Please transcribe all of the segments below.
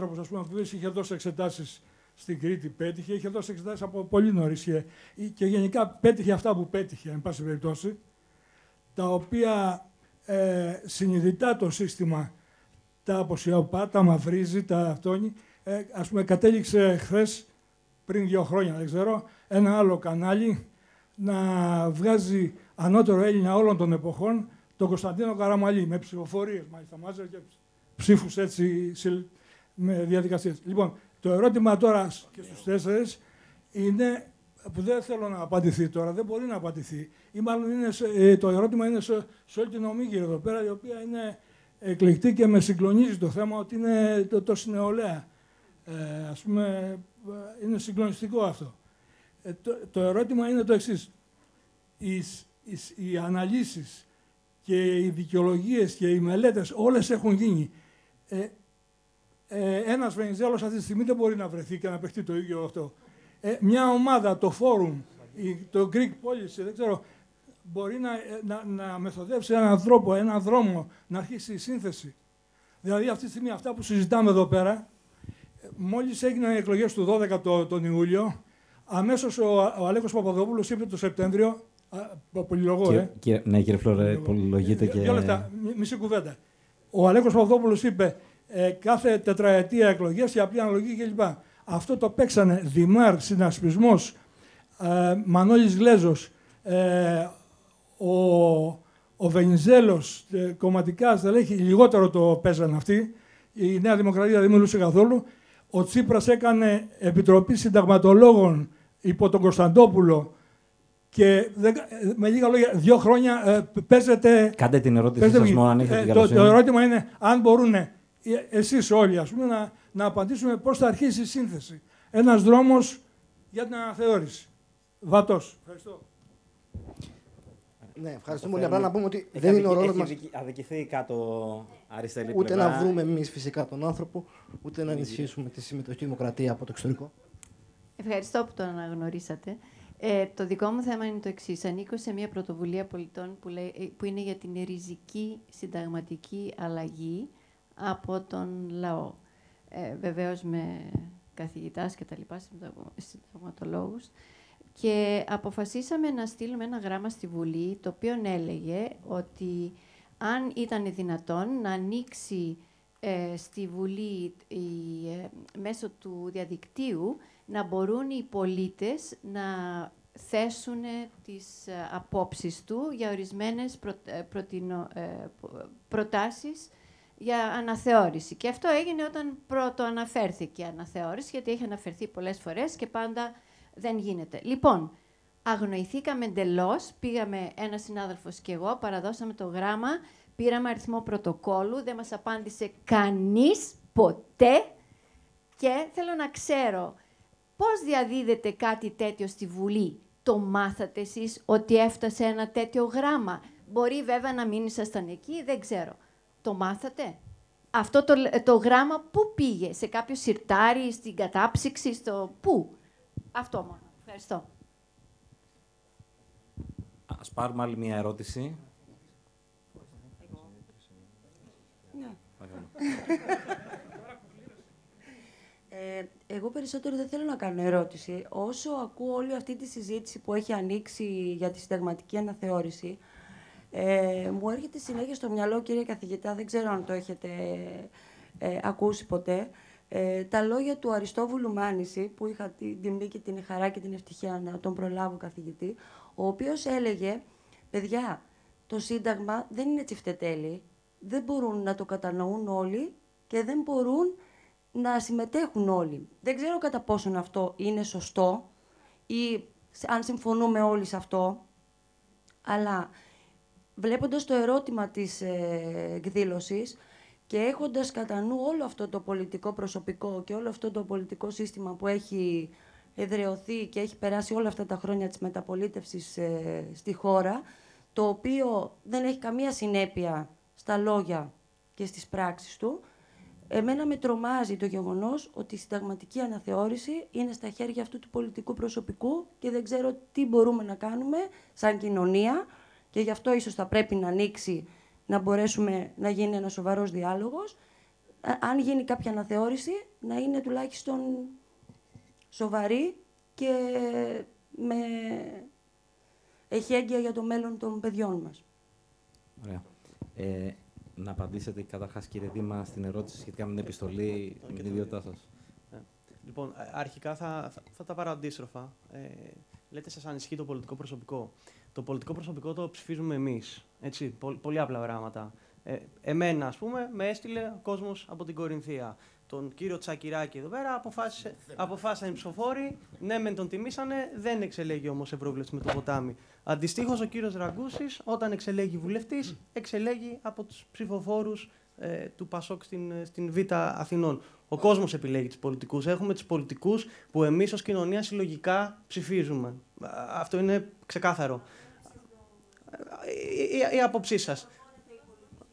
άνθρωπος, ας πούμε, που είχε δώσει εξετάσεις στην Κρήτη, πέτυχε, είχε δώσει εξετάσεις από πολύ νωρίς και γενικά πέτυχε αυτά που πέτυχε, εν πάση περιπτώσει, τα οποία ε, συνειδητά το σύστημα τα αποσιωπά, τα μαυρίζει, τα αυτόνει. Ε, ας πούμε, κατέληξε χθες πριν δύο χρόνια, δεν ξέρω, ένα άλλο κανάλι να βγάζει ανώτερο Έλληνα όλων των εποχών τον Κωνσταντίνο Καραμαλή με ψηφοφορίες, μάλιστα μάζε και ψήφους έτσι με διαδικασίες. Λοιπόν, το ερώτημα τώρα και στους τέσσερις είναι που δεν θέλω να απαντηθεί τώρα, δεν μπορεί να απαντηθεί. Ή μάλλον είναι ε, το ερώτημα είναι σε, σε όλη την ομίγυρη εδώ πέρα, η οποία είναι εκλεκτή και με συγκλονίζει το θέμα ότι είναι το, το νεολαία. Ε, ας πούμε, ε, είναι συγκλονιστικό αυτό. Ε, το, το ερώτημα είναι το εξής. Οι, οι, οι αναλύσεις και οι δικαιολογίες και οι μελέτες όλες έχουν γίνει. Ε, ε, ένας Βενιζέλος αυτή τη στιγμή δεν μπορεί να βρεθεί και να παιχτεί το ίδιο αυτό. Ε, μια ομάδα, το Forum, το Greek Policy, δεν ξέρω, μπορεί να, να, να μεθοδεύσει έναν τρόπο, έναν δρόμο, να αρχίσει η σύνθεση. Δηλαδή αυτή τη στιγμή αυτά που συζητάμε εδώ πέρα, μόλις έγιναν οι εκλογές του 12 το, τον Ιούλιο, αμέσως ο, ο Αλέκος Παπαδόπουλος είπε το Σεπτέμβριο, πολυλογώ, ε. Κύριε, ναι, κύριε Φλόρε, πολυλογείτε και... Δύο λεπτά, μισή κουβέντα. Ο Αλέκος Παπαδόπουλος είπε ε, κάθε τετραετία εκλογές, η απλή αναλογή κλπ. Αυτό το παίξανε Δημάρ, συνασπισμός, ε, Μανώλης Γλέζος, ε, ο, ο Βενιζέλος, ε, κομματικά στελέχη, λιγότερο το παίζανε αυτοί. Η Νέα Δημοκρατία δεν μιλούσε καθόλου. Ο Τσίπρας έκανε επιτροπή συνταγματολόγων υπό τον Κωνσταντόπουλο και με λίγα λόγια, δύο χρόνια ε, παίζεται... Κάντε την ερώτηση σας μόνο αν έχετε ε, το, το ερώτημα είναι αν μπορούν εσείς όλοι ας πούμε, να, να απαντήσουμε πώς θα αρχίσει η σύνθεση. Ένας δρόμος για την αναθεώρηση. Βατός. Ευχαριστώ. Ναι, ευχαριστούμε πολύ. Απλά να πούμε ότι δεν είναι ο ρόλος μα. αδικηθεί κάτω αριστερή Ούτε να βρούμε εμείς φυσικά τον άνθρωπο, ούτε να ενισχύσουμε τη συμμετοχή δημοκρατία από το εξωτερικό. Ευχαριστώ που το αναγνωρίσατε. Ε, το δικό μου θέμα είναι το εξής. Ανήκω σε μια πρωτοβουλία πολιτών που, λέει, που είναι για την ριζική συνταγματική αλλαγή από τον λαό. Ε, βεβαίως με καθηγητάς και τα λοιπά, συνταγματολόγους. Και αποφασίσαμε να στείλουμε ένα γράμμα στη Βουλή, το οποίο έλεγε ότι αν ήταν δυνατόν να ανοίξει ε, στη Βουλή ε, μέσω του διαδικτύου να μπορούν οι πολίτες να θέσουν τις ε, απόψεις του για ορισμένες προ, προτινο, προτάσεις για αναθεώρηση. Και αυτό έγινε όταν πρώτο αναφέρθηκε η αναθεώρηση, γιατί έχει αναφερθεί πολλές φορές και πάντα δεν γίνεται. Λοιπόν, αγνοηθήκαμε εντελώς. Πήγαμε ένας συνάδελφος και εγώ, παραδώσαμε το γράμμα, πήραμε αριθμό πρωτοκόλου, δεν μας απάντησε κανείς ποτέ. Και θέλω να ξέρω πώς διαδίδεται κάτι τέτοιο στη Βουλή; Το μάθατε εσείς ότι έφτασε ένα τέτοιο γράμμα; Μπορεί βέβαια να μην ήσασταν εκεί, δεν ξέρω. Το μάθατε; Αυτό το, το γράμμα πού πήγε, σε κάποιο σιρτάρι, στην κατάψυξη, στο πού; Αυτό μόνο. Ευχαριστώ. Ας πάρουμε άλλη μια ερώτηση. Ναι. Ε, εγώ περισσότερο δεν θέλω να κάνω ερώτηση. Όσο ακούω όλη αυτή τη συζήτηση που έχει ανοίξει για τη συνταγματική αναθεώρηση, ε, μου έρχεται συνέχεια στο μυαλό, κύριε καθηγητά, δεν ξέρω αν το έχετε ε, ακούσει ποτέ, ε, τα λόγια του Αριστόβουλου Μάνηση, που είχα την τιμή και την χαρά και την ευτυχία να τον προλάβω καθηγητή, ο οποίος έλεγε, παιδιά, το Σύνταγμα δεν είναι τσιφτετέλη, δεν μπορούν να το κατανοούν όλοι και δεν μπορούν να συμμετέχουν όλοι. Δεν ξέρω κατά πόσον αυτό είναι σωστό ή αν συμφωνούμε όλοι σε αυτό, αλλά βλέποντας το ερώτημα της ε, εκδήλωσης, και έχοντας κατά νου όλο αυτό το πολιτικό προσωπικό και όλο αυτό το πολιτικό σύστημα που έχει εδρεωθεί και έχει περάσει όλα αυτά τα χρόνια της μεταπολίτευσης ε, στη χώρα, το οποίο δεν έχει καμία συνέπεια στα λόγια και στις πράξεις του, εμένα με τρομάζει το γεγονός ότι η συνταγματική αναθεώρηση είναι στα χέρια αυτού του πολιτικού προσωπικού και δεν ξέρω τι μπορούμε να κάνουμε σαν κοινωνία και γι' αυτό ίσως θα πρέπει να ανοίξει να μπορέσουμε να γίνει ένας σοβαρός διάλογος, αν γίνει κάποια αναθεώρηση, να είναι τουλάχιστον σοβαρή και με εχέγγυα για το μέλλον των παιδιών μας. Ωραία. Ε, να απαντήσετε καταρχάς, κύριε Δήμα, στην ερώτηση σχετικά με την επιστολή, με την ιδιότητά σας. Ε, λοιπόν, αρχικά θα, θα, θα τα πάρω αντίστροφα. Ε, λέτε σας ανισχύει το πολιτικό προσωπικό. Το πολιτικό προσωπικό το ψηφίζουμε εμείς. Έτσι, πολύ απλά πράγματα. Ε, εμένα, ας πούμε, με έστειλε ο κόσμος από την Κορινθία. Τον κύριο Τσακυράκη εδώ πέρα αποφάσισε, αποφάσισαν οι ψηφοφόροι. Ναι, μεν τον τιμήσανε, δεν εξελέγει όμως ευρωβουλευτής με το ποτάμι. Αντιστοίχως, ο κύριος Ραγκούσης, όταν εξελέγει βουλευτής, εξελέγει από τους ψηφοφόρους ε, του Πασόκ στην, στην Β' Αθηνών. Ο κόσμος επιλέγει τους πολιτικούς. Έχουμε τους πολιτικούς που εμείς ως κοινωνία συλλογικά ψηφίζουμε. Αυτό είναι ξεκάθαρο. Η, η, η άποψή σας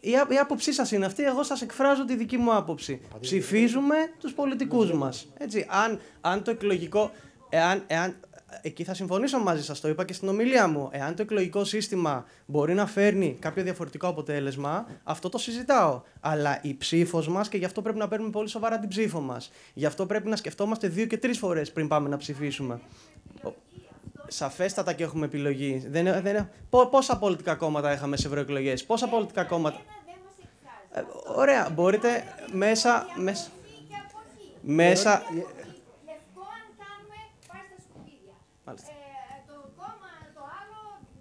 η, η άποψή σας είναι αυτή. Εγώ σας εκφράζω τη δική μου άποψη. Ψηφίζουμε τους πολιτικούς μας. Αν, αν το εκλογικό. Εάν, εάν, εκεί θα συμφωνήσω μαζί σας, το είπα και στην ομιλία μου. Εάν το εκλογικό σύστημα μπορεί να φέρνει κάποιο διαφορετικό αποτέλεσμα, αυτό το συζητάω. Αλλά η ψήφος μας και γι' αυτό πρέπει να παίρνουμε πολύ σοβαρά την ψήφο μας. Γι' αυτό πρέπει να σκεφτόμαστε δύο και τρεις φορές πριν πάμε να ψηφίσουμε. Σαφέστατα και έχουμε επιλογή. Δεν, δεν, πόσα πολιτικά κόμματα είχαμε σε ευρωεκλογές, πόσα πολιτικά κόμματα; Ε, ωραία, μπορείτε μέσα. Μέσα. μέσα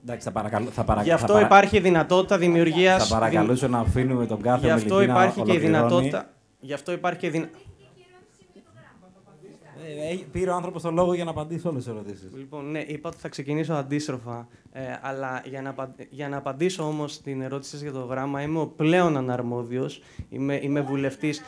Εντάξει, θα παρακαλώ. Θα παρα... Γι' αυτό παρα... υπάρχει δυνατότητα δημιουργίας. Θα παρακαλούσα να αφήνουμε τον κάθε Γι' αυτό υπάρχει και η δυνατότητα. Γι' αυτό υπάρχει και η δυνατότητα. Ε, ε, πήρε ο άνθρωπος το λόγο για να απαντήσει όλες τις ερωτήσεις. Λοιπόν, ναι, είπα ότι θα ξεκινήσω αντίστροφα. Ε, αλλά για να, για να απαντήσω όμως στην ερώτηση για το γράμμα, είμαι ο πλέον αναρμόδιος. Είμαι, είμαι βουλευτής.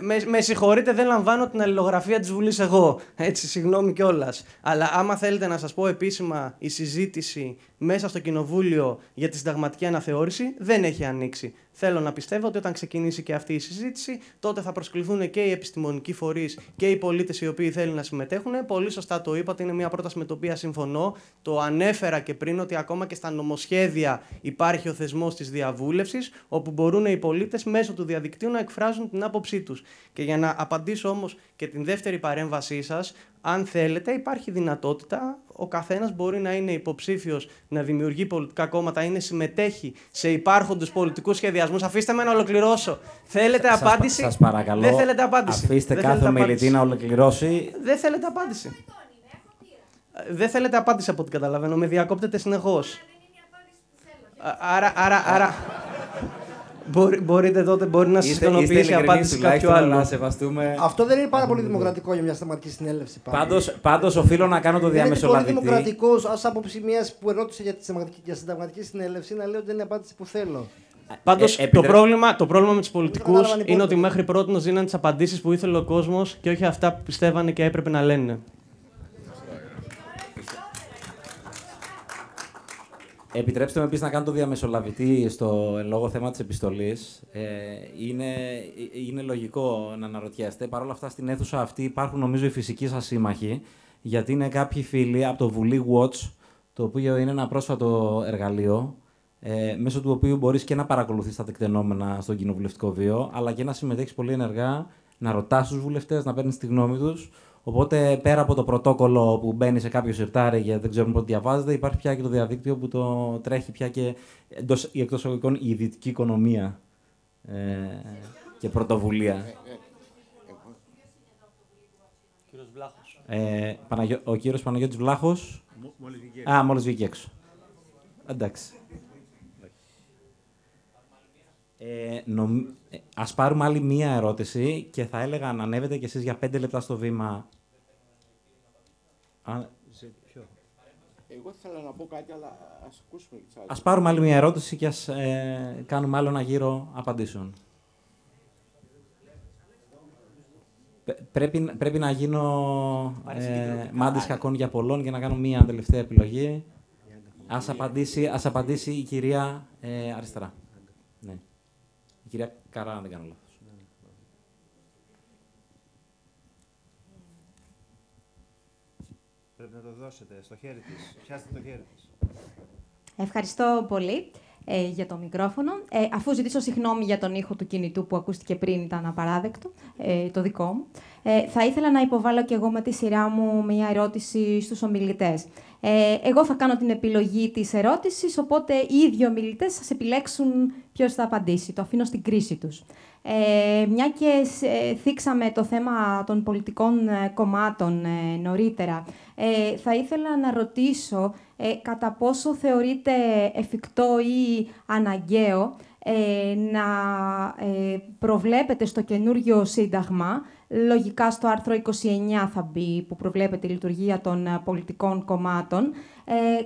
Με, με συγχωρείτε, δεν λαμβάνω την αλληλογραφία της Βουλής εγώ. Έτσι, συγγνώμη κιόλας. Αλλά άμα θέλετε να σας πω επίσημα, η συζήτηση μέσα στο Κοινοβούλιο για τη συνταγματική αναθεώρηση δεν έχει ανοίξει. Θέλω να πιστεύω ότι όταν ξεκινήσει και αυτή η συζήτηση, τότε θα προσκληθούν και οι επιστημονικοί φορείς και οι πολίτες οι οποίοι θέλουν να συμμετέχουν. Πολύ σωστά το είπατε, είναι μια πρόταση με την οποία συμφωνώ. Το ανέφερα και πριν ότι ακόμα και στα νομοσχέδια υπάρχει ο θεσμός της διαβούλευσης, όπου μπορούν οι πολίτες μέσω του διαδικτύου να εκφράζουν την άποψή τους. Και για να απαντήσω όμως και την δεύτερη παρέμβασή σας, αν θέλετε, υπάρχει δυνατότητα ο καθένας μπορεί να είναι υποψήφιος να δημιουργεί πολιτικά κόμματα ή να συμμετέχει σε υπάρχοντου πολιτικούς σχεδιασμούς. Αφήστε με να ολοκληρώσω. Θέλετε σας, απάντηση; Σας παρακαλώ. Δεν θέλετε απάντηση. Αφήστε Δεν κάθε μιλητή να ολοκληρώσει. Δεν θέλετε απάντηση. Δεν θέλετε απάντηση από ό,τι καταλαβαίνω. Με διακόπτετε συνεχώς. Άρα, άρα, άρα, Μπορεί, μπορείτε τότε μπορεί να σας ικανοποιήσει η απάντηση κάποιου άλλου. Να σεβαστούμε... Αυτό δεν είναι πάρα πολύ δημοκρατικό για μια σταματική συνέλευση. Πάντως οφείλω να κάνω το διαμεσολαβητή. Είναι πολύ δημοκρατικός, ως άποψη μιας που ερώτησε για τη συνταγματική συνέλευση, να λέω ότι δεν είναι η απάντηση που θέλω. Πάντως ε, το, πρόβλημα, το πρόβλημα με τους πολιτικούς είναι ότι μέχρι πρώτη δίναν τις απαντήσεις που ήθελε ο κόσμος και όχι αυτά που πιστεύανε και έπρεπε να λένε. Επιτρέψτε με επίσης να κάνω το διαμεσολαβητή στο λόγο θέμα της επιστολής. Ε, είναι, είναι λογικό να αναρωτιέστε. Παρ' όλα αυτά, στην αίθουσα αυτή υπάρχουν νομίζω οι φυσικοί σας σύμμαχοι, γιατί είναι κάποιοι φίλοι από το Βουλή Watch, το οποίο είναι ένα πρόσφατο εργαλείο, ε, μέσω του οποίου μπορείς και να παρακολουθείς τα τεκτενόμενα στον κοινοβουλευτικό βίο, αλλά και να συμμετέχεις πολύ ενεργά, να ρωτάς τους βουλευτές, να παίρνεις τη γνώμη τους. Οπότε πέρα από το πρωτόκολλο που μπαίνει σε κάποιο σιρτάρι και δεν ξέρουμε πότε διαβάζεται, υπάρχει πια και το διαδίκτυο που το τρέχει πια και εντός, η εκτός η ιδιωτική οικονομία ε, και πρωτοβουλία. Ε, ο κύριος Παναγιώτης Βλάχος. Α, μόλις βγήκε έξω. Εντάξει. Ε, νομ... Ε, ας πάρουμε άλλη μία ερώτηση και θα έλεγα να ανέβετε κι εσείς για πέντε λεπτά στο βήμα. Α... Εγώ ήθελα να πω κάτι, αλλά ας ακούσουμε τις άλλες. Ας πάρουμε άλλη μία ερώτηση και ας ε, κάνουμε άλλο ένα γύρο απαντήσεων. Πρέπει, πρέπει να γίνω ε, μάντης κακών για πολλών για να κάνω μία τελευταία επιλογή. Ας απαντήσει, ας απαντήσει η κυρία ε, αριστερά. Ναι κυρία Καρά, αν δεν κάνω λάθος. Πρέπει να το δώσετε στο χέρι της. Πιάστε το χέρι της. Ευχαριστώ πολύ. ε, για το μικρόφωνο. Ε, αφού ζητήσω συγγνώμη για τον ήχο του κινητού που ακούστηκε πριν, ήταν απαράδεκτο, ε, το δικό μου. Ε, θα ήθελα να υποβάλω και εγώ με τη σειρά μου μια ερώτηση στους ομιλητές. Ε, εγώ θα κάνω την επιλογή της ερώτησης, οπότε οι ίδιοι ομιλητές θα επιλέξουν ποιος θα απαντήσει. Το αφήνω στην κρίση τους. Ε, μια και ε, θίξαμε το θέμα των πολιτικών ε, κομμάτων ε, νωρίτερα, ε, θα ήθελα να ρωτήσω κατά πόσο θεωρείται εφικτό ή αναγκαίο να προβλέπετε στο καινούργιο σύνταγμα, λογικά στο άρθρο 29 θα μπει, που προβλέπεται η λειτουργία των πολιτικών κομμάτων,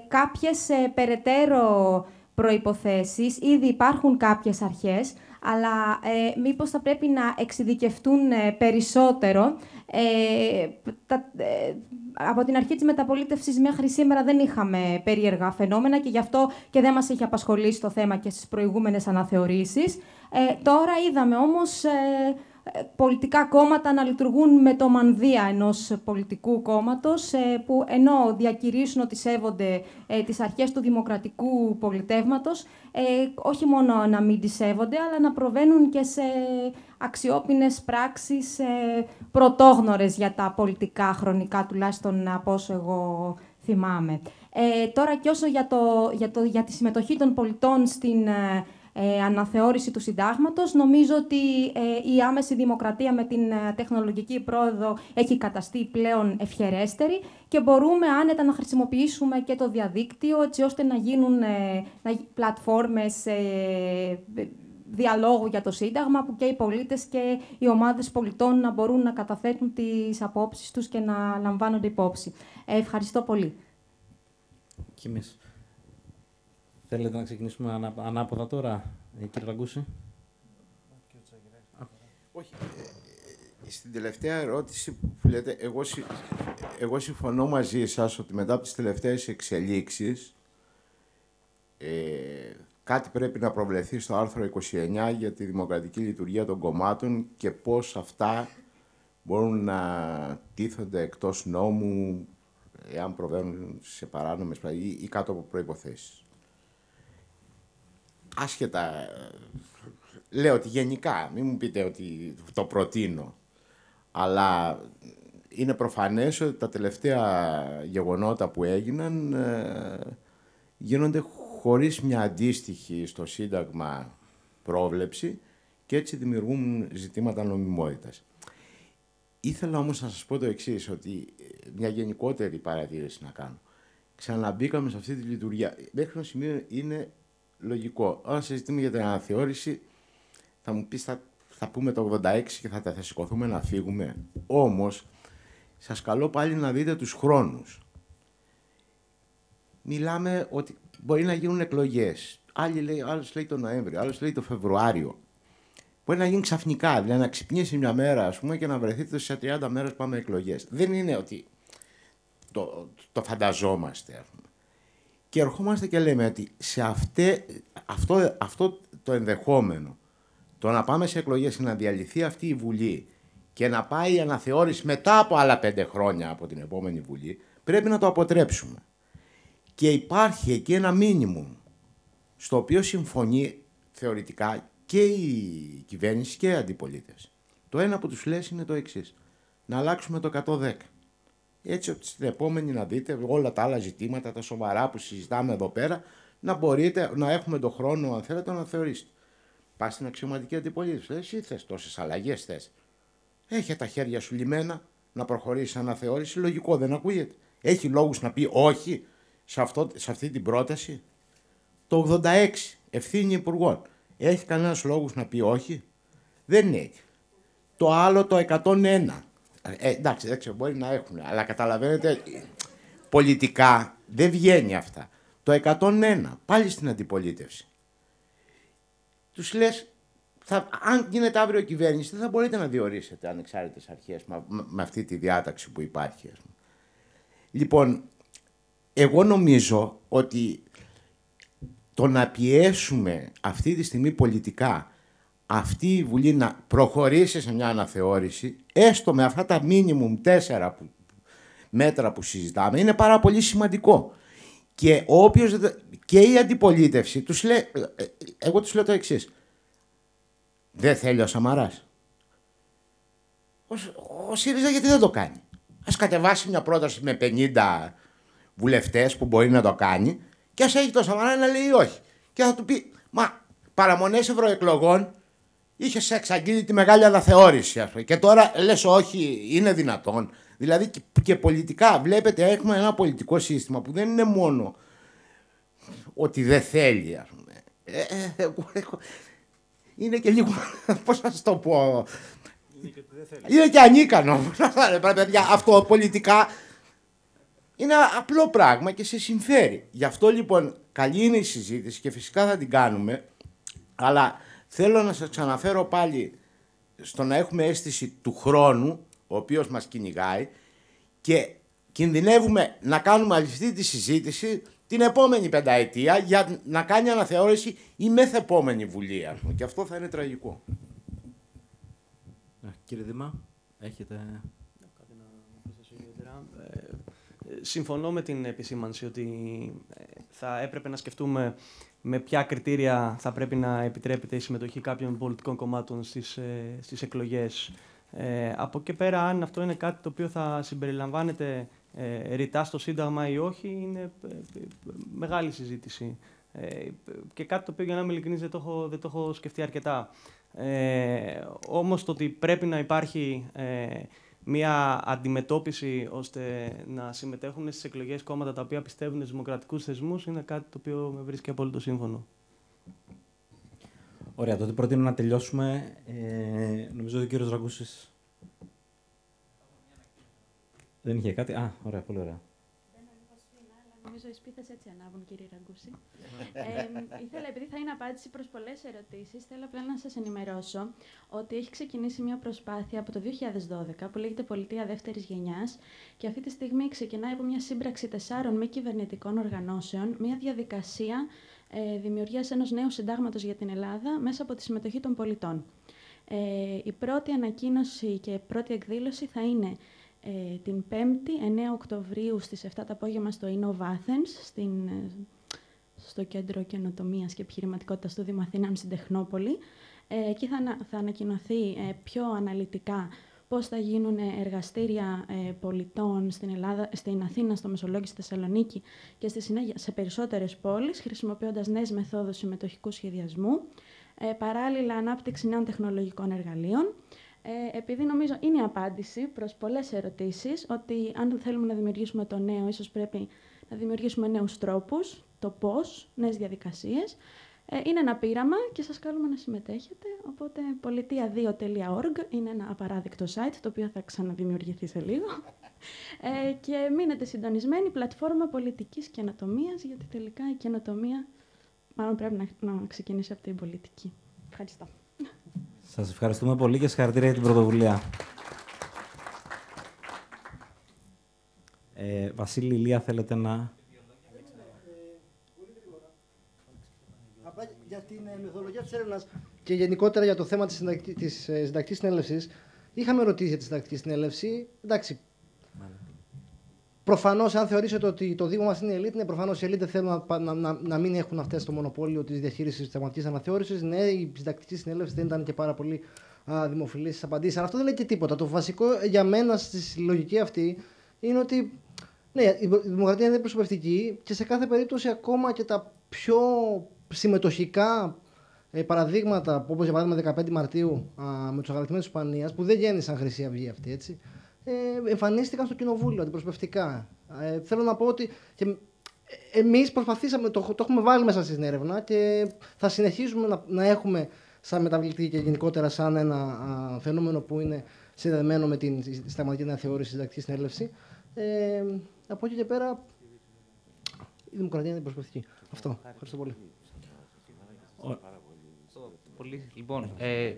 κάποιες περαιτέρω προϋποθέσεις, ήδη υπάρχουν κάποιες αρχές, αλλά ε, μήπως θα πρέπει να εξειδικευτούν ε, περισσότερο. Ε, τα, ε, από την αρχή της μεταπολίτευσης μέχρι σήμερα δεν είχαμε περίεργα φαινόμενα και γι' αυτό και δεν μας έχει απασχολήσει το θέμα και στις προηγούμενες αναθεωρήσεις. τώρα είδαμε όμως πολιτικά κόμματα να λειτουργούν με το μανδύα ενός πολιτικού κόμματος ε, που ενώ διακηρύσουν ότι σέβονται ε, τις αρχές του δημοκρατικού πολιτεύματος ε, όχι μόνο να μην τις σέβονται αλλά να προβαίνουν και σε αξιόπινες πράξεις πρωτόγνωρες για τα πολιτικά χρονικά τουλάχιστον από όσο εγώ θυμάμαι. τώρα και όσο για, το, για, το, για τη συμμετοχή των πολιτών στην ε, αναθεώρηση του συντάγματος. Νομίζω ότι ε, η άμεση δημοκρατία με την ε, τεχνολογική πρόοδο έχει καταστεί πλέον ευχερέστερη και μπορούμε άνετα να χρησιμοποιήσουμε και το διαδίκτυο έτσι ώστε να γίνουν ε, να, πλατφόρμες διαλόγου για το Σύνταγμα που και οι πολίτες και οι ομάδες πολιτών να μπορούν να καταθέτουν τις απόψεις τους και να λαμβάνονται υπόψη. ευχαριστώ πολύ. Θέλετε να ξεκινήσουμε ανά, ανάποδα τώρα, ε, κύριε Ραγκούση; Όχι. Ε, στην τελευταία ερώτηση που λέτε, εγώ, εγώ συμφωνώ μαζί σας ότι μετά από τις τελευταίες εξελίξεις ε, κάτι πρέπει να προβλεφθεί στο άρθρο 29 για τη δημοκρατική λειτουργία των κομμάτων και πώς αυτά μπορούν να τίθονται εκτός νόμου εάν προβαίνουν σε παράνομες ή, ή κάτω από προϋποθέσεις άσχετα, λέω ότι γενικά, μην μου πείτε ότι το προτείνω, αλλά είναι προφανές ότι τα τελευταία γεγονότα που έγιναν ε, γίνονται χωρίς μια αντίστοιχη στο Σύνταγμα πρόβλεψη και έτσι δημιουργούν ζητήματα νομιμότητας. Ήθελα όμως να σας πω το εξής, ότι μια γενικότερη παρατήρηση να κάνω. Ξαναμπήκαμε σε αυτή τη λειτουργία. Μέχρι ένα σημείο είναι λογικό. Όταν συζητούμε για την αναθεώρηση, θα μου πεις θα, θα πούμε το 86 και θα, θα σηκωθούμε να φύγουμε. Όμως, σας καλώ πάλι να δείτε τους χρόνους. Μιλάμε ότι μπορεί να γίνουν εκλογές. Άλλοι λέει, άλλος λέει το Νοέμβριο, άλλος λέει το Φεβρουάριο. Μπορεί να γίνει ξαφνικά, δηλαδή να ξυπνήσει μια μέρα ας πούμε, και να βρεθείτε σε 30 μέρες πάμε εκλογές. Δεν είναι ότι το, το φανταζόμαστε. Και ερχόμαστε και λέμε ότι σε αυτέ, αυτό, αυτό το ενδεχόμενο, το να πάμε σε εκλογές και να διαλυθεί αυτή η Βουλή και να πάει η αναθεώρηση μετά από άλλα πέντε χρόνια από την επόμενη Βουλή, πρέπει να το αποτρέψουμε. Και υπάρχει εκεί ένα μίνιμουμ, στο οποίο συμφωνεί θεωρητικά και η κυβέρνηση και οι αντιπολίτες. Το ένα που τους λες είναι το εξής. Να αλλάξουμε το 110. Έτσι ότι στην επόμενη να δείτε όλα τα άλλα ζητήματα, τα σοβαρά που συζητάμε εδώ πέρα, να μπορείτε να έχουμε τον χρόνο, αν θέλετε, να θεωρήσετε. Πας στην αξιωματική αντιπολίτευση. Εσύ θες τόσες αλλαγές θες. Έχει τα χέρια σου λιμένα να προχωρήσεις αναθεώρηση. Λογικό, δεν ακούγεται. Έχει λόγους να πει όχι σε, αυτό, σε αυτή την πρόταση. Το 86, ευθύνη υπουργών. Έχει κανένας λόγους να πει όχι. Δεν έχει. Το άλλο το 101 ε, εντάξει, δεν ξέρω, μπορεί να έχουν. Αλλά καταλαβαίνετε, πολιτικά δεν βγαίνει αυτά. Το 101, πάλι στην αντιπολίτευση. Τους λες, αν γίνεται αύριο κυβέρνηση, δεν θα μπορείτε να διορίσετε ανεξάρτητες αρχές με, με, αυτή τη διάταξη που υπάρχει. Λοιπόν, εγώ νομίζω ότι το να πιέσουμε αυτή τη στιγμή πολιτικά αυτή η Βουλή να προχωρήσει σε μια αναθεώρηση, έστω με αυτά τα μίνιμουμ τέσσερα που, μέτρα που συζητάμε, είναι πάρα πολύ σημαντικό. Και, όποιος, δε- και η αντιπολίτευση τους λέει, ε, ε, εγώ τους λέω το εξής. Δεν θέλει ο Σαμαράς. Ο, Σ- ο ΣΥΡΙΖΑ γιατί δεν το κάνει; Ας κατεβάσει μια πρόταση με 50 βουλευτές που μπορεί να το κάνει και ας έχει το Σαμαρά να λέει όχι. Και θα του πει, μα παραμονές ευρωεκλογών είχες εξαγγείλει τη μεγάλη αναθεώρηση. Ας πούμε. Και τώρα λες όχι, είναι δυνατόν. Δηλαδή και, και πολιτικά, βλέπετε, έχουμε ένα πολιτικό σύστημα που δεν είναι μόνο ότι δεν θέλει, ας πούμε. Ε, ε, εγώ έχω- είναι και λίγο, πώς να σας το πω, είναι και ανίκανο. Ρε παιδιά, αυτό πολιτικά είναι απλό πράγμα και σε συμφέρει. Γι' αυτό λοιπόν καλή είναι η συζήτηση και φυσικά θα την κάνουμε. Αλλά θέλω να σας ξαναφέρω πάλι στο να έχουμε αίσθηση του χρόνου, ο οποίος μας κυνηγάει και κινδυνεύουμε να κάνουμε αυτή τη συζήτηση την επόμενη πενταετία για να κάνει αναθεώρηση η μεθεπόμενη Βουλή. ας πούμε. Και αυτό θα είναι τραγικό. Ε, Κύριε Δήμα, έχετε... Κάτι να προσθέσω ιδιαίτερα. Ε, ε, Συμφωνώ με την επισήμανση ότι ε, θα έπρεπε να σκεφτούμε με ποια κριτήρια θα πρέπει να επιτρέπεται η συμμετοχή κάποιων πολιτικών κομμάτων στις, ε, στις εκλογές. Ε, από εκεί πέρα, αν αυτό είναι κάτι το οποίο θα συμπεριλαμβάνεται ε, ρητά στο Σύνταγμα ή όχι, είναι ε, ε, μεγάλη συζήτηση. Ε, και κάτι το οποίο, για να είμαι ειλικρινής, δεν το έχω, δεν το έχω σκεφτεί αρκετά. Ε, όμως το ότι πρέπει να υπάρχει ε, μια αντιμετώπιση ώστε να συμμετέχουν στις εκλογές κόμματα τα οποία πιστεύουν στους δημοκρατικούς θεσμούς είναι κάτι το οποίο με βρίσκει απόλυτο σύμφωνο. Ωραία, τότε προτείνω να τελειώσουμε. Ε, νομίζω ότι ο κύριος Ραγκούσης δεν είχε κάτι. Α, ωραία, πολύ ωραία. Νομίζω οι σπίθες έτσι ανάβουν, κύριε Ραγκούση. ε, ήθελα, επειδή θα είναι απάντηση προς πολλές ερωτήσεις, θέλω απλά να σας ενημερώσω ότι έχει ξεκινήσει μια προσπάθεια από το 2012 που λέγεται Πολιτεία Δεύτερης Γενιάς και αυτή τη στιγμή ξεκινάει από μια σύμπραξη τεσσάρων μη κυβερνητικών οργανώσεων, μια διαδικασία ε, δημιουργίας ενός νέου συντάγματος για την Ελλάδα μέσα από τη συμμετοχή των πολιτών. Ε, η πρώτη ανακοίνωση και πρώτη εκδήλωση θα είναι ε, την 5η, 9 Οκτωβρίου στις 7 το απόγευμα στο Inno Athens, στην, ε, στο Κέντρο Καινοτομίας και Επιχειρηματικότητας του Δήμου Αθηνών στην Τεχνόπολη. Ε, εκεί θα, ανα- θα ανακοινωθεί ε, πιο αναλυτικά πώς θα γίνουν εργαστήρια ε, πολιτών στην, Ελλάδα, στην Αθήνα, στο Μεσολόγγι, στη Θεσσαλονίκη και στη συνέχεια σε περισσότερες πόλεις, χρησιμοποιώντας νέες μεθόδους συμμετοχικού σχεδιασμού. Ε, παράλληλα, ανάπτυξη νέων τεχνολογικών εργαλείων. Ε, επειδή νομίζω είναι η απάντηση προς πολλές ερωτήσεις, ότι αν θέλουμε να δημιουργήσουμε το νέο, ίσως πρέπει να δημιουργήσουμε νέους τρόπους, το πώς, νέες διαδικασίες. Ε, είναι ένα πείραμα και σας καλούμε να συμμετέχετε, οπότε πολιτεία2.org είναι ένα απαράδεκτο site, το οποίο θα ξαναδημιουργηθεί σε λίγο. Ε, και μείνετε συντονισμένοι, πλατφόρμα πολιτικής καινοτομίας, γιατί τελικά η καινοτομία μάλλον πρέπει να, να ξεκινήσει από την πολιτική. Ευχαριστώ. Σας ευχαριστούμε πολύ και συγχαρητήρια για την πρωτοβουλία. Ε, Βασίλη, Ηλία, θέλετε να... Απλά για την ε, μεθοδολογία της έρευνας και γενικότερα για το θέμα της συντακτική της, ε, συντακτική συνέλευσης, είχαμε ρωτήσει για τη συντακτική συνέλευση. Εντάξει. Προφανώς, αν θεωρήσετε ότι το Δήμο μας είναι ελίτ, ναι, προφανώς οι ελίτ δεν θέλουν να, να, να, να μην έχουν αυτές το μονοπόλιο της διαχείρισης της θεματική αναθεώρησης. Ναι, η συντακτική συνέλευση δεν ήταν και πάρα πολύ δημοφιλής στις απαντήσεις. Αλλά αυτό δεν λέει και τίποτα. Το βασικό για μένα στη συλλογική αυτή είναι ότι ναι, η δημοκρατία είναι προσωπευτική και σε κάθε περίπτωση ακόμα και τα πιο συμμετοχικά ε, παραδείγματα, όπως για παράδειγμα 15 Μαρτίου α, με τους αγαλακτημένου της Ισπανίας, που δεν γέννησαν Χρυσή Αυγή αυτή, έτσι, ε, εμφανίστηκαν στο κοινοβούλιο αντιπροσωπευτικά. Ε, θέλω να πω ότι και εμείς προσπαθήσαμε, το, το έχουμε βάλει μέσα στην έρευνα και θα συνεχίσουμε να, να έχουμε σαν μεταβλητή και γενικότερα σαν ένα α, φαινόμενο που είναι συνδεδεμένο με την συνταγματική αναθεώρηση της συντακτικής συνέλευσης. Ε, από εκεί και πέρα η δημοκρατία είναι προσωπευτική. Αυτό. Ευχαριστώ πολύ. Πολύ, λοιπόν, ε,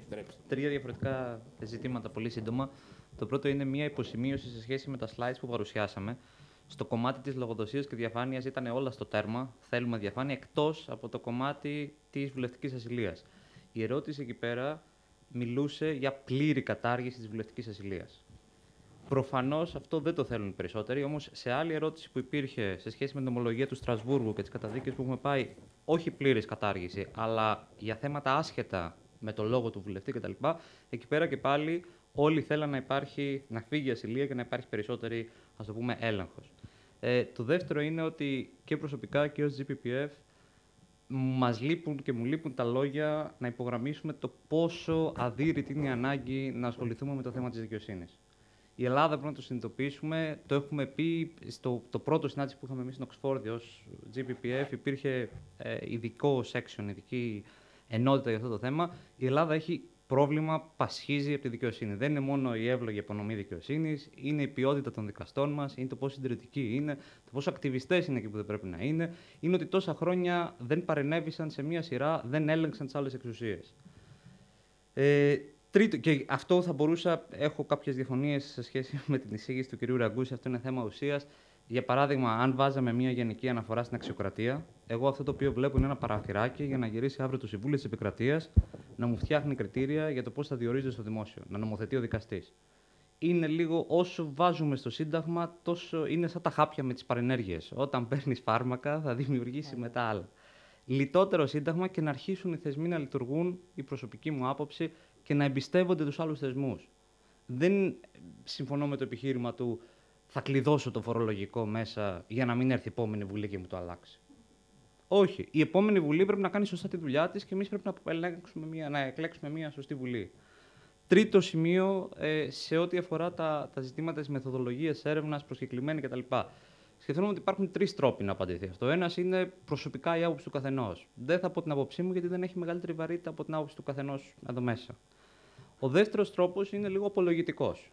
τρία διαφορετικά ζητήματα πολύ σύντομα. Το πρώτο είναι μια υποσημείωση σε σχέση με τα slides που παρουσιάσαμε. Στο κομμάτι της λογοδοσίας και διαφάνειας ήταν όλα στο τέρμα. Θέλουμε διαφάνεια εκτός από το κομμάτι της βουλευτικής ασυλίας. Η ερώτηση εκεί πέρα μιλούσε για πλήρη κατάργηση της βουλευτικής ασυλίας. Προφανώς αυτό δεν το θέλουν οι περισσότεροι. Όμως, σε άλλη ερώτηση που υπήρχε σε σχέση με την ομολογία του Στρασβούργου και τις καταδίκες που έχουμε πάει, όχι πλήρης κατάργηση, αλλά για θέματα άσχετα με το λόγο του βουλευτή κτλ. Εκεί πέρα και πάλι όλοι θέλαν να υπάρχει, να φύγει η ασυλία και να υπάρχει περισσότερη, ας το πούμε, έλεγχος. Ε, το δεύτερο είναι ότι και προσωπικά και ως GPPF μας λείπουν και μου λείπουν τα λόγια να υπογραμμίσουμε το πόσο αδύρυτη είναι η ανάγκη να ασχοληθούμε με το θέμα της δικαιοσύνης. Η Ελλάδα πρέπει να το συνειδητοποιήσουμε. Το έχουμε πει στο το πρώτο συνάντηση που είχαμε εμείς στην Οξφόρδη ως GPPF. Υπήρχε ε, ειδικό section, ειδική ενότητα για αυτό το θέμα. Η Ελλάδα έχει πρόβλημα, πασχίζει από τη δικαιοσύνη. Δεν είναι μόνο η εύλογη απονομή δικαιοσύνης, είναι η ποιότητα των δικαστών μας, είναι το πόσο συντηρητικοί είναι, το πόσο ακτιβιστές είναι εκεί που δεν πρέπει να είναι, είναι ότι τόσα χρόνια δεν παρενέβησαν σε μία σειρά, δεν έλεγξαν τις άλλες εξουσίες. Ε, τρίτο, και αυτό θα μπορούσα, έχω κάποιες διαφωνίες σε σχέση με την εισήγηση του κ. Ραγκούση, αυτό είναι θέμα ουσίας. Για παράδειγμα, αν βάζαμε μια γενική αναφορά στην αξιοκρατία, εγώ αυτό το οποίο βλέπω είναι ένα παραθυράκι για να γυρίσει αύριο το Συμβούλιο της Επικρατείας να μου φτιάχνει κριτήρια για το πώς θα διορίζει στο δημόσιο, να νομοθετεί ο δικαστής. Είναι λίγο όσο βάζουμε στο Σύνταγμα, τόσο είναι σαν τα χάπια με τις παρενέργειες. Όταν παίρνεις φάρμακα, θα δημιουργήσει ναι. μετά άλλα. Λιτότερο Σύνταγμα και να αρχίσουν οι θεσμοί να λειτουργούν, η προσωπική μου άποψη, και να εμπιστεύονται τους άλλους θεσμούς. Δεν συμφωνώ με το επιχείρημα του θα κλειδώσω το φορολογικό μέσα για να μην έρθει η επόμενη Βουλή και μου το αλλάξει. Όχι. Η επόμενη Βουλή πρέπει να κάνει σωστά τη δουλειά της και εμείς πρέπει να, μια, να εκλέξουμε μια σωστή Βουλή. Τρίτο σημείο ε, σε ό,τι αφορά τα, τα ζητήματα της μεθοδολογίας έρευνας, προσκεκλημένη κτλ. Σκεφτόμαστε ότι υπάρχουν τρεις τρόποι να απαντηθεί αυτό. Ένας είναι προσωπικά η άποψη του καθενός. Δεν θα πω την άποψή μου, γιατί δεν έχει μεγαλύτερη βαρύτητα από την άποψη του καθενός εδώ μέσα. Ο δεύτερος τρόπος είναι λίγο απολογητικός.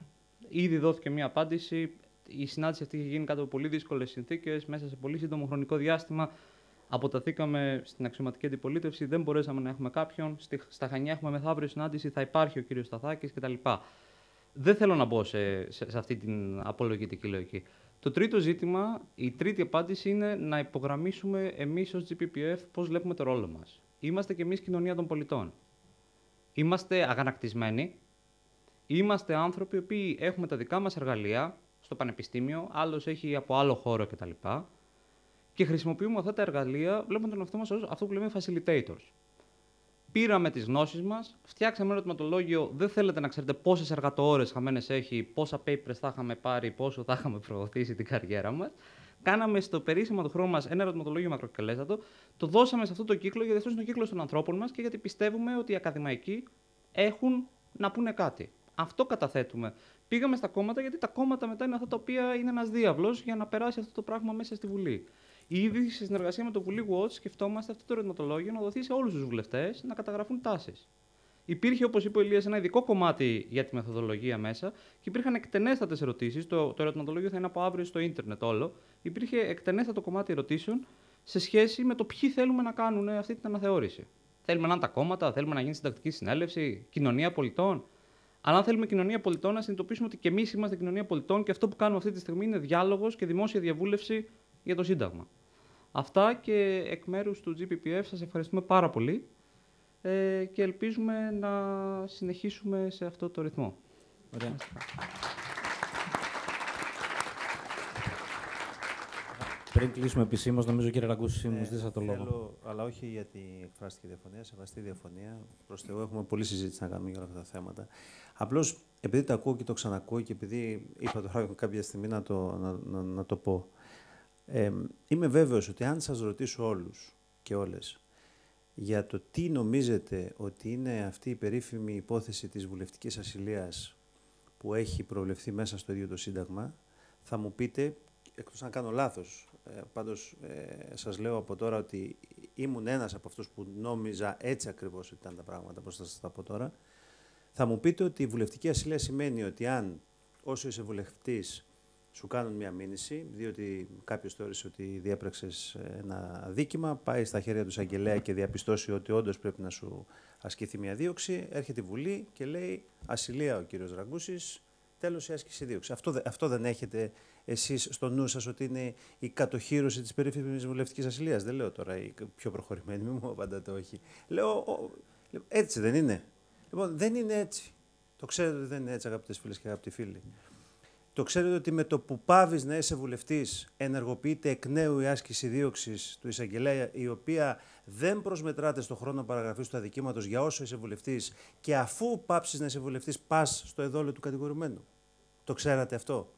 Ήδη δόθηκε μια απάντηση η συνάντηση αυτή είχε γίνει κάτω από πολύ δύσκολες συνθήκες, μέσα σε πολύ σύντομο χρονικό διάστημα. Αποταθήκαμε στην αξιωματική αντιπολίτευση, δεν μπορέσαμε να έχουμε κάποιον. Στα Χανιά έχουμε μεθαύριο συνάντηση, θα υπάρχει ο κύριος Σταθάκης κτλ. Δεν θέλω να μπω σε, σε, σε αυτή την απολογητική λογική. Το τρίτο ζήτημα, η τρίτη απάντηση είναι να υπογραμμίσουμε εμείς ως GPPF πώς βλέπουμε το ρόλο μας. Είμαστε κι εμείς κοινωνία των πολιτών. Είμαστε αγανακτισμένοι. Είμαστε άνθρωποι οι οποίοι έχουμε τα δικά μας εργαλεία, στο πανεπιστήμιο, άλλος έχει από άλλο χώρο κτλ. Και χρησιμοποιούμε αυτά τα εργαλεία, βλέπουμε τον εαυτό μας ως αυτό που λέμε facilitators. Πήραμε τις γνώσεις μας, φτιάξαμε ένα ερωτηματολόγιο. Δεν θέλετε να ξέρετε πόσες εργατόρες χαμένες έχει, πόσα papers θα είχαμε πάρει, πόσο θα είχαμε προωθήσει την καριέρα μας. Κάναμε στο περίσσεμα του χρόνου μας ένα ερωτηματολόγιο μακροκελέστατο, το δώσαμε σε αυτό το κύκλο, γιατί αυτό είναι ο κύκλο των ανθρώπων μας και γιατί πιστεύουμε ότι οι ακαδημαϊκοί έχουν να πούνε κάτι. Αυτό καταθέτουμε. Πήγαμε στα κόμματα γιατί τα κόμματα μετά είναι αυτά τα οποία είναι ένας διάβλος για να περάσει αυτό το πράγμα μέσα στη Βουλή. Ήδη σε συνεργασία με το Βουλή Watch σκεφτόμαστε αυτό το ερωτηματολόγιο να δοθεί σε όλους τους βουλευτές να καταγραφούν τάσεις. Υπήρχε, όπως είπε ο Ηλίας, ένα ειδικό κομμάτι για τη μεθοδολογία μέσα και υπήρχαν εκτενέστατες ερωτήσεις. Το, το ερωτηματολόγιο θα είναι από αύριο στο ίντερνετ όλο. Υπήρχε εκτενέστατο κομμάτι ερωτήσεων σε σχέση με το ποιοι θέλουμε να κάνουν αυτή την αναθεώρηση. Θέλουμε να είναι τα κόμματα, θέλουμε να γίνει συντακτική συνέλευση, κοινωνία πολιτών. Αλλά αν θέλουμε κοινωνία πολιτών, να συνειδητοποιήσουμε ότι και εμείς είμαστε κοινωνία πολιτών και αυτό που κάνουμε αυτή τη στιγμή είναι διάλογος και δημόσια διαβούλευση για το Σύνταγμα. Αυτά και εκ μέρους του GPPF σας ευχαριστούμε πάρα πολύ ε, και ελπίζουμε να συνεχίσουμε σε αυτό το ρυθμό. Ωραία. Πριν κλείσουμε επισήμως, νομίζω κύριε Ραγκούση, μου ζητήσατε το λόγο. Θέλω, αλλά όχι γιατί εκφράστηκε διαφωνία, σεβαστή διαφωνία. Προς Θεού, έχουμε πολλή συζήτηση να κάνουμε για όλα αυτά τα θέματα. Απλώς επειδή το ακούω και το ξανακούω και επειδή είπα τώρα κάποια στιγμή να το, να, να, να το πω. Ε, είμαι βέβαιος ότι αν σας ρωτήσω όλους και όλες για το τι νομίζετε ότι είναι αυτή η περίφημη υπόθεση της βουλευτικής ασυλίας που έχει προβλεφθεί μέσα στο ίδιο το Σύνταγμα, θα μου πείτε, εκτός αν κάνω λάθος, ε, πάντως ε, σας λέω από τώρα ότι ήμουν ένας από αυτούς που νόμιζα έτσι ακριβώς ότι ήταν τα πράγματα, πώς θα σας τα πω τώρα, θα μου πείτε ότι η βουλευτική ασυλία σημαίνει ότι αν όσο είσαι βουλευτής σου κάνουν μια μήνυση, διότι κάποιος θεώρησε ότι διέπραξες ένα δίκημα, πάει στα χέρια του εισαγγελέα και διαπιστώσει ότι όντως πρέπει να σου ασκηθεί μια δίωξη, έρχεται η Βουλή και λέει Ασυλία ο κύριος Ραγκούσης, τέλος η άσκηση δίωξη. Αυτό, αυτό δεν έχετε εσείς στο νου σας ότι είναι η κατοχήρωση της περίφημης βουλευτικής ασυλίας; Δεν λέω τώρα η πιο προχωρημένη, μην μου απαντάτε όχι. Λέω, έτσι δεν είναι. Λοιπόν, δεν είναι έτσι. Το ξέρετε ότι δεν είναι έτσι, αγαπητές φίλες και αγαπητοί φίλοι. Το ξέρετε ότι με το που πάβεις να είσαι βουλευτής, ενεργοποιείται εκ νέου η άσκηση δίωξης του εισαγγελέα, η οποία δεν προσμετράται στο χρόνο παραγραφής του αδικήματος για όσο είσαι βουλευτής, και αφού πάψεις να είσαι βουλευτής, πας στο εδόλιο του κατηγορουμένου. Το ξέρατε αυτό.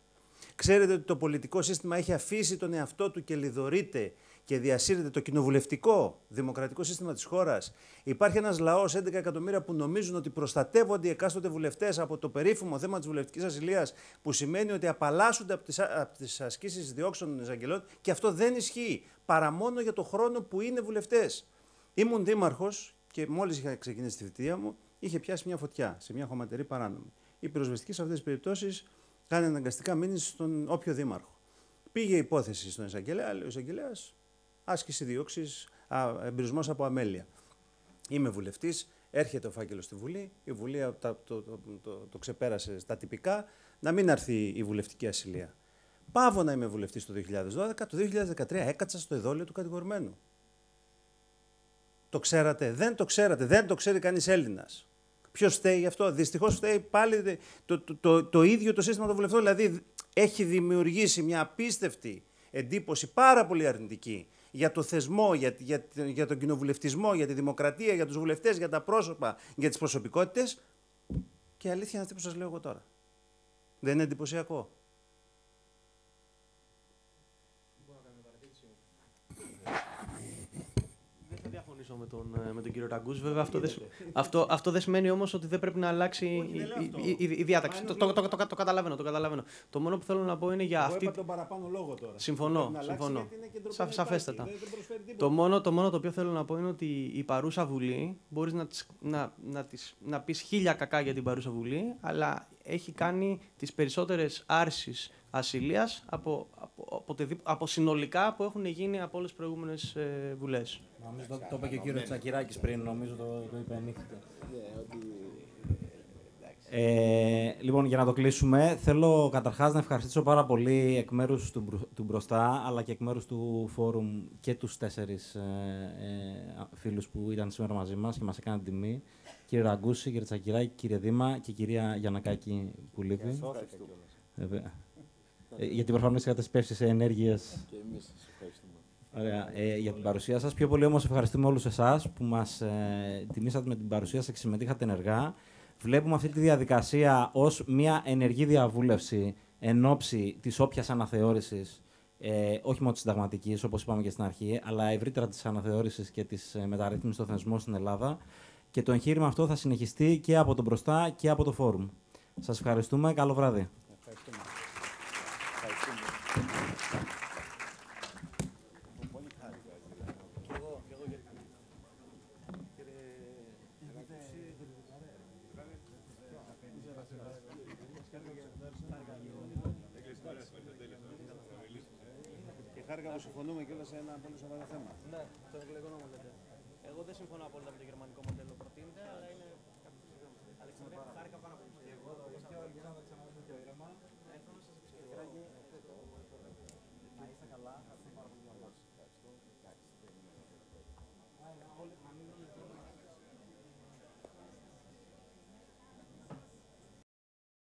Ξέρετε ότι το πολιτικό σύστημα έχει αφήσει τον εαυτό του και λιδωρείται και διασύρεται το κοινοβουλευτικό δημοκρατικό σύστημα της χώρας. Υπάρχει ένας λαός 11 εκατομμύρια που νομίζουν ότι προστατεύονται οι εκάστοτε βουλευτές από το περίφημο θέμα της βουλευτικής ασυλίας, που σημαίνει ότι απαλλάσσονται από τις από τις ασκήσεις διώξεων των εισαγγελών και αυτό δεν ισχύει παρά μόνο για το χρόνο που είναι βουλευτές. Ήμουν δήμαρχος και μόλις είχα ξεκινήσει τη θητεία μου, είχε πιάσει μια φωτιά σε μια χωματερή παράνομη. Η πυροσβεστική σε αυτές τις περιπτώσεις κάνει αναγκαστικά μήνυση στον όποιο δήμαρχο. Πήγε η υπόθεση στον εισαγγελέα, λέει ο εισαγγελέας, άσκηση δίωξη, εμπειρισμός από αμέλεια. Είμαι βουλευτής, έρχεται ο φάκελος στη Βουλή, η Βουλή το, το, το, το, ξεπέρασε στα τυπικά, να μην έρθει η βουλευτική ασυλία. Πάβω να είμαι βουλευτής το 2012, το 2013 έκατσα στο εδόλιο του κατηγορημένου. Το ξέρατε, δεν το ξέρατε, δεν το ξέρει κανείς Έλληνας. Ποιος φταίει γι' αυτό; Δυστυχώς φταίει πάλι το, το, το, το, ίδιο το σύστημα των βουλευτών. Δηλαδή έχει δημιουργήσει μια απίστευτη εντύπωση πάρα πολύ αρνητική για το θεσμό, για, για, για τον κοινοβουλευτισμό, για τη δημοκρατία, για τους βουλευτές, για τα πρόσωπα, για τις προσωπικότητες. Και η αλήθεια είναι αυτή που σας λέω εγώ τώρα. Δεν είναι εντυπωσιακό. συμφωνήσω με τον, ε, με τον κύριο Ραγκούς. Βέβαια, αυτό, δεν, αυτό, αυτό δεν σημαίνει όμως ότι δεν πρέπει να αλλάξει η, η, η, η, διάταξη. Το, το, το, το, το, καταλαβαίνω, το καταλαβαίνω. Το μόνο που θέλω να πω είναι για Εγώ αυτή... είπα τον παραπάνω λόγο τώρα. Συμφωνώ, συμφωνώ. Σα, σαφέστατα. Δεν, δεν το, μόνο, το μόνο το οποίο θέλω να πω είναι ότι η παρούσα Βουλή, μπορείς να, τις, να, να, τις, να πεις χίλια κακά για την παρούσα Βουλή, αλλά έχει κάνει τις περισσότερες άρσεις ασυλίας από, από, από, από, συνολικά που έχουν γίνει από όλες τις προηγούμενες ε, βουλές. Νομίζω το, το είπε και ο κύριος Τσακυράκης πριν, νομίζω το, το είπε νύχτα. Ε, λοιπόν, για να το κλείσουμε, θέλω καταρχάς να ευχαριστήσω πάρα πολύ εκ μέρους του, μπρο- του ΜΠΡΟΣΤΑ, αλλά και εκ μέρους του φόρουμ και τους τέσσερις ε, ε, φίλους που ήταν σήμερα μαζί μας και μας έκαναν τιμή. Κύριε Ραγκούση, κύριε Τσακυράκη, κύριε Δήμα και κυρία Γιανακάκη που λείπει. Βέβαια. Ε, γιατί προφανώς είχατε σπεύσει σε ενέργειες Και εμείς σας ευχαριστούμε. Ωραία. Ε, για την παρουσία σας. Πιο πολύ όμως ευχαριστούμε όλους εσάς που μας ε, τιμήσατε με την παρουσία σας και συμμετείχατε ενεργά. Βλέπουμε αυτή τη διαδικασία ως μια ενεργή διαβούλευση εν ώψη της όποιας αναθεώρησης, ε, όχι μόνο της συνταγματικής, όπως είπαμε και στην αρχή, αλλά ευρύτερα της αναθεώρησης και της ε, μεταρρύθμισης των θεσμών στην Ελλάδα. Και το εγχείρημα αυτό θα συνεχιστεί και από τον μπροστά και από το φόρουμ. Σας ευχαριστούμε. Καλό βράδυ. Ευχαριστούμε. Και